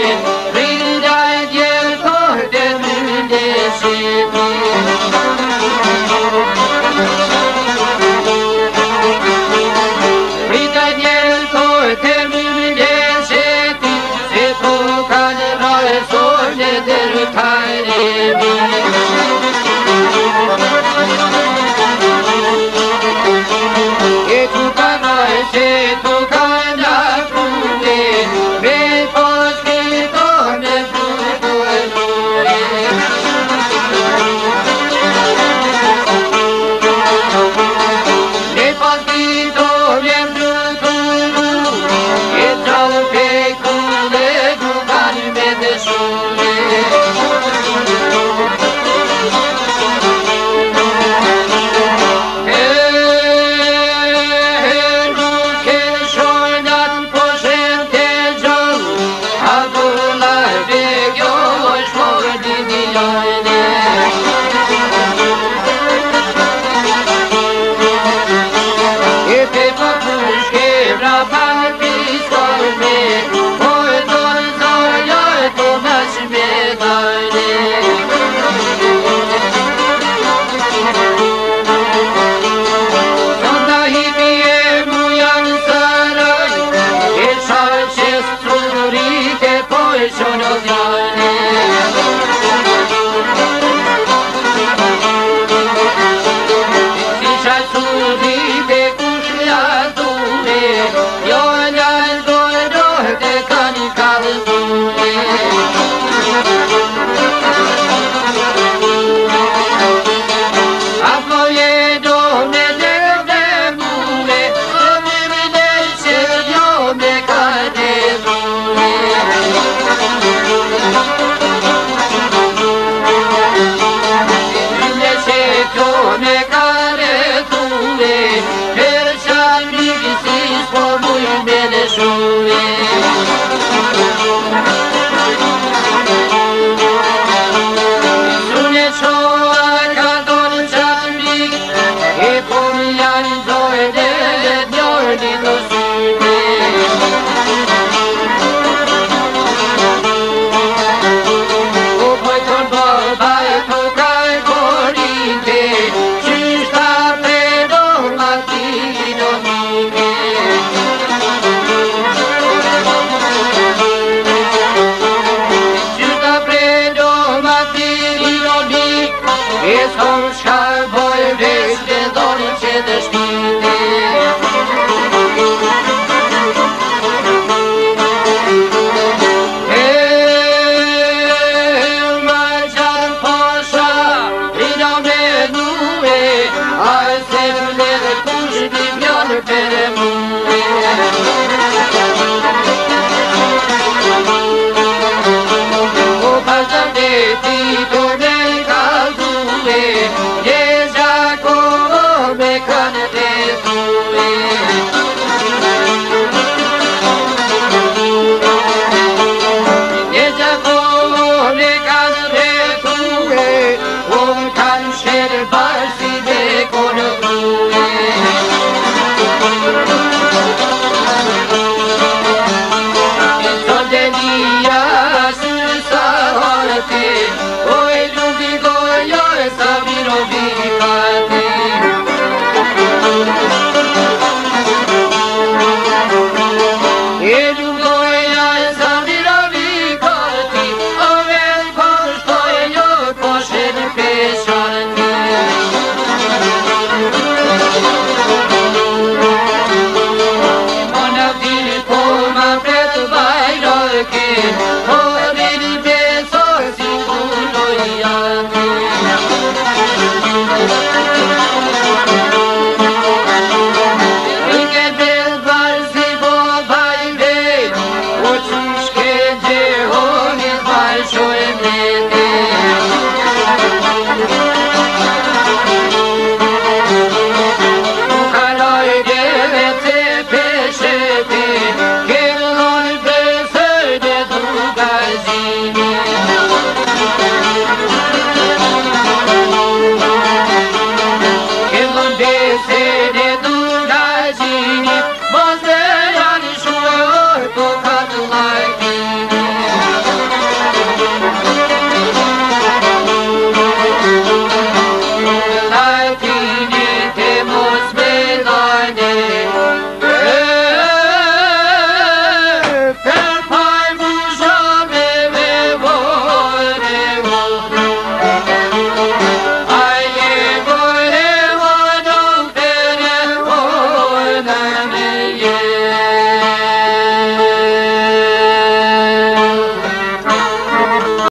네. Shono Dina night.